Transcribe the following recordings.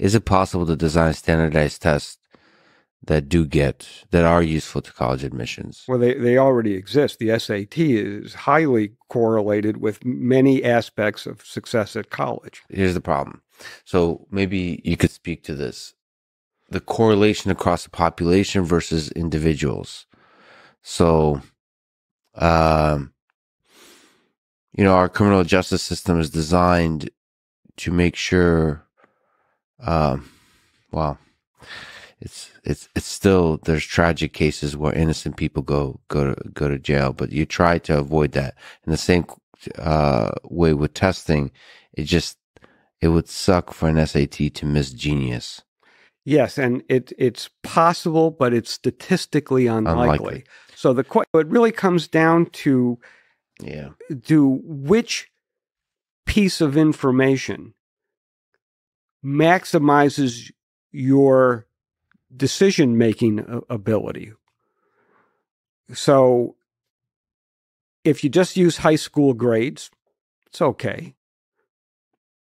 is it possible to design standardized tests that do get that are useful to college admissions? Well, they, they already exist. The SAT is highly correlated with many aspects of success at college. Here's the problem. So maybe you could speak to this. The correlation across the population versus individuals. So um you know, our criminal justice system is designed to make sure um well it's it's it's still there's tragic cases where innocent people go go to go to jail, but you try to avoid that. In the same uh, way with testing, it just it would suck for an SAT to miss genius. Yes, and it it's possible, but it's statistically unlikely. Unlikely. So the it really comes down to Yeah. do which piece of information maximizes your decision making ability. So if you just use high school grades, it's okay.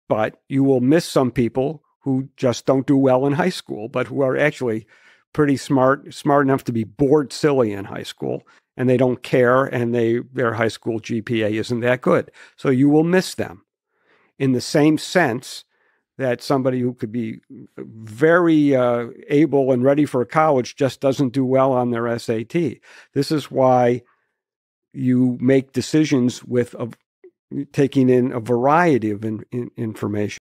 But you will miss some people who just don't do well in high school, but who are actually pretty smart, smart enough to be bored silly in high school and they don't care and they their high school GPA isn't that good. So you will miss them. In the same sense that somebody who could be very uh, able and ready for college just doesn't do well on their SAT. This is why you make decisions with a, taking in a variety of in, in information.